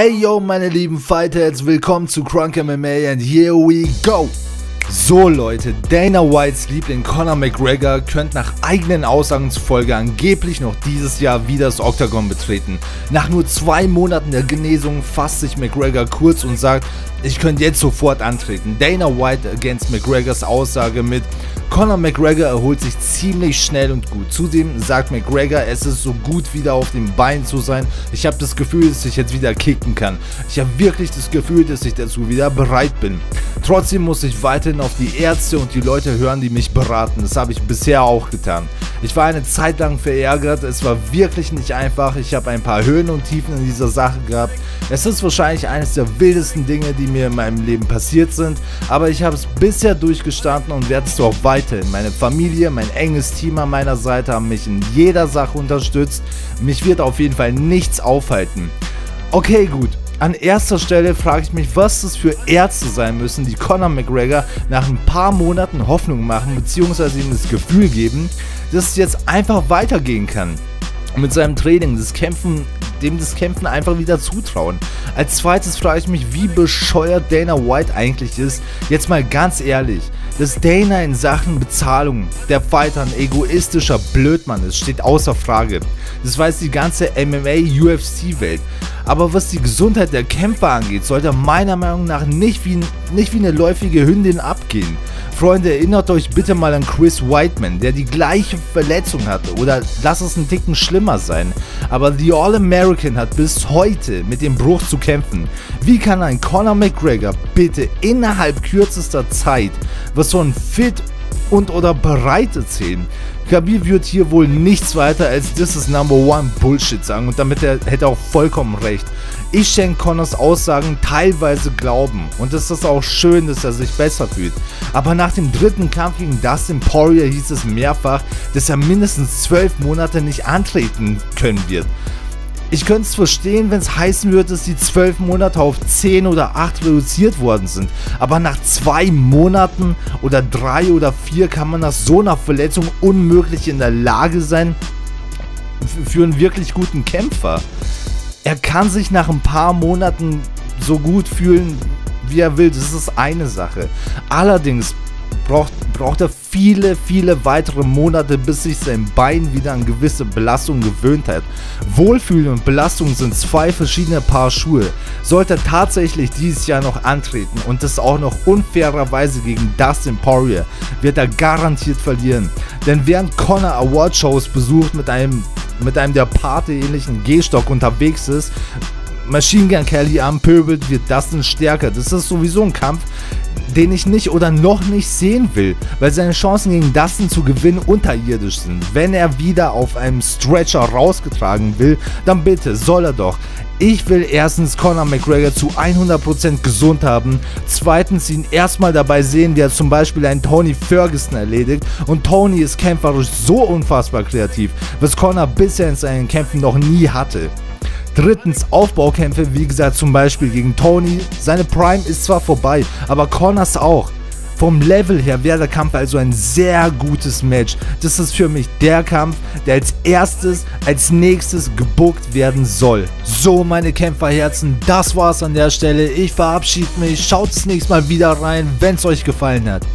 Ey yo meine lieben Fightheads, willkommen zu Crunk MMA and here we go! So Leute, Dana Whites Liebling Conor McGregor könnte nach eigenen Aussagen zufolge angeblich noch dieses Jahr wieder das Octagon betreten. Nach nur zwei Monaten der Genesung fasst sich McGregor kurz und sagt, ich könnte jetzt sofort antreten. Dana White ergänzt McGregors Aussage mit, Conor McGregor erholt sich ziemlich schnell und gut. Zudem sagt McGregor, es ist so gut wieder auf den Beinen zu sein. Ich habe das Gefühl, dass ich jetzt wieder kicken kann. Ich habe wirklich das Gefühl, dass ich dazu wieder bereit bin. Trotzdem muss ich weiterhin auf die Ärzte und die Leute hören, die mich beraten. Das habe ich bisher auch getan. Ich war eine Zeit lang verärgert, es war wirklich nicht einfach. Ich habe ein paar Höhen und Tiefen in dieser Sache gehabt. Es ist wahrscheinlich eines der wildesten Dinge, die mir in meinem Leben passiert sind, aber ich habe es bisher durchgestanden und werde es auch weiterhin. Meine Familie, mein enges Team an meiner Seite haben mich in jeder Sache unterstützt. Mich wird auf jeden Fall nichts aufhalten. Okay, gut. An erster Stelle frage ich mich, was das für Ärzte sein müssen, die Conor McGregor nach ein paar Monaten Hoffnung machen, beziehungsweise ihm das Gefühl geben, dass es jetzt einfach weitergehen kann. Mit seinem Training, das Kämpfen, dem das Kämpfen einfach wieder zutrauen. Als zweites frage ich mich, wie bescheuert Dana White eigentlich ist. Jetzt mal ganz ehrlich, dass Dana in Sachen Bezahlung der Fighter ein egoistischer Blödmann ist, steht außer Frage. Das weiß die ganze MMA-UFC-Welt. Aber was die Gesundheit der Kämpfer angeht, sollte meiner Meinung nach nicht wie, nicht wie eine läufige Hündin abgehen. Freunde, erinnert euch bitte mal an Chris Whiteman, der die gleiche Verletzung hatte. Oder lass es einen Ticken schlimmer sein. Aber The All-American hat bis heute mit dem Bruch zu kämpfen. Wie kann ein Conor McGregor bitte innerhalb kürzester Zeit, was ein fit und oder bereit erzählen? Khabib wird hier wohl nichts weiter als This is Number One Bullshit sagen und damit er, hätte er auch vollkommen recht. Ich schenke Connors Aussagen teilweise Glauben und es ist auch schön, dass er sich besser fühlt. Aber nach dem dritten Kampf gegen Dustin Poirier hieß es mehrfach, dass er mindestens zwölf Monate nicht antreten können wird. Ich könnte es verstehen, wenn es heißen würde, dass die 12 Monate auf 10 oder 8 reduziert worden sind. Aber nach 2 Monaten oder 3 oder 4 kann man nach so einer Verletzung unmöglich in der Lage sein für einen wirklich guten Kämpfer. Er kann sich nach ein paar Monaten so gut fühlen, wie er will. Das ist eine Sache. Allerdings braucht, braucht er viele, viele weitere Monate, bis sich sein Bein wieder an gewisse Belastungen gewöhnt hat. Wohlfühlen und Belastung sind zwei verschiedene Paar Schuhe. Sollte er tatsächlich dieses Jahr noch antreten und das auch noch unfairerweise gegen Dustin Poirier, wird er garantiert verlieren. Denn während Connor Award-Shows besucht mit einem, mit einem der Pate-ähnlichen Gehstock unterwegs ist, Machine Gun Kelly anpöbelt, wird Dustin stärker. Das ist sowieso ein Kampf, den ich nicht oder noch nicht sehen will, weil seine Chancen gegen Dustin zu gewinnen unterirdisch sind. Wenn er wieder auf einem Stretcher rausgetragen will, dann bitte, soll er doch. Ich will erstens Conor McGregor zu 100% gesund haben, zweitens ihn erstmal dabei sehen, wie er zum Beispiel einen Tony Ferguson erledigt und Tony ist kämpferisch so unfassbar kreativ, was Conor bisher in seinen Kämpfen noch nie hatte. Drittens Aufbaukämpfe, wie gesagt, zum Beispiel gegen Tony. Seine Prime ist zwar vorbei, aber Connors auch. Vom Level her wäre der Kampf also ein sehr gutes Match. Das ist für mich der Kampf, der als erstes, als nächstes gebuckt werden soll. So, meine Kämpferherzen, das war's an der Stelle. Ich verabschiede mich. Schaut das nächste Mal wieder rein, wenn es euch gefallen hat.